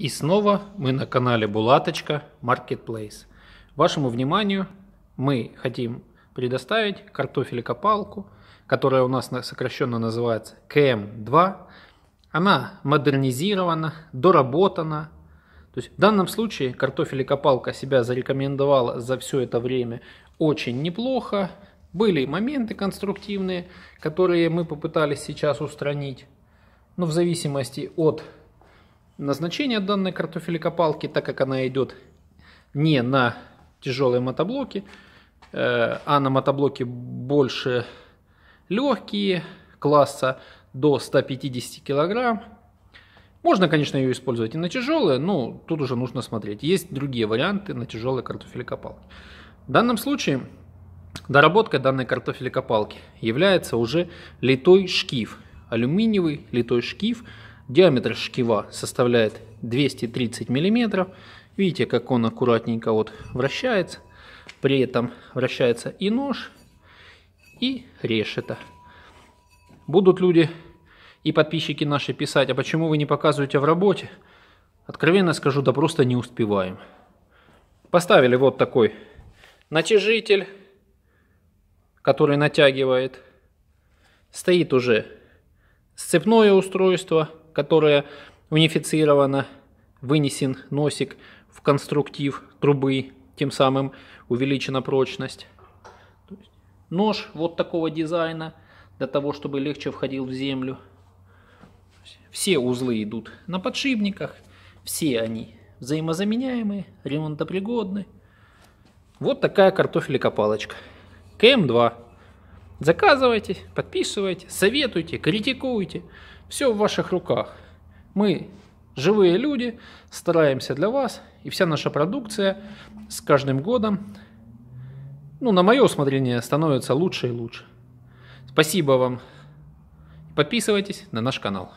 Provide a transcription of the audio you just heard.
И снова мы на канале Булаточка Marketplace. Вашему вниманию мы хотим предоставить картофелекопалку, которая у нас сокращенно называется КМ2. Она модернизирована, доработана. То есть в данном случае картофелекопалка себя зарекомендовала за все это время очень неплохо. Были моменты конструктивные, которые мы попытались сейчас устранить. Но в зависимости от назначения данной картофелекопалки, так как она идет не на тяжелые мотоблоки, э, а на мотоблоки больше легкие, класса до 150 килограмм. Можно, конечно, ее использовать и на тяжелые, но тут уже нужно смотреть. Есть другие варианты на тяжелые картофелекопалки. В данном случае доработкой данной картофелекопалки является уже литой шкив. Алюминиевый литой шкив – Диаметр шкива составляет 230 миллиметров. Видите, как он аккуратненько вот вращается. При этом вращается и нож, и решета. Будут люди и подписчики наши писать, а почему вы не показываете в работе? Откровенно скажу, да просто не успеваем. Поставили вот такой натяжитель, который натягивает. Стоит уже сцепное устройство – которая унифицирована, вынесен носик в конструктив трубы, тем самым увеличена прочность. Нож вот такого дизайна, для того, чтобы легче входил в землю. Все узлы идут на подшипниках, все они взаимозаменяемые, ремонтопригодны. Вот такая картофелекопалочка. КМ2. Заказывайте, подписывайте, советуйте, критикуйте. Все в ваших руках. Мы живые люди, стараемся для вас, и вся наша продукция с каждым годом, ну, на мое усмотрение, становится лучше и лучше. Спасибо вам. Подписывайтесь на наш канал.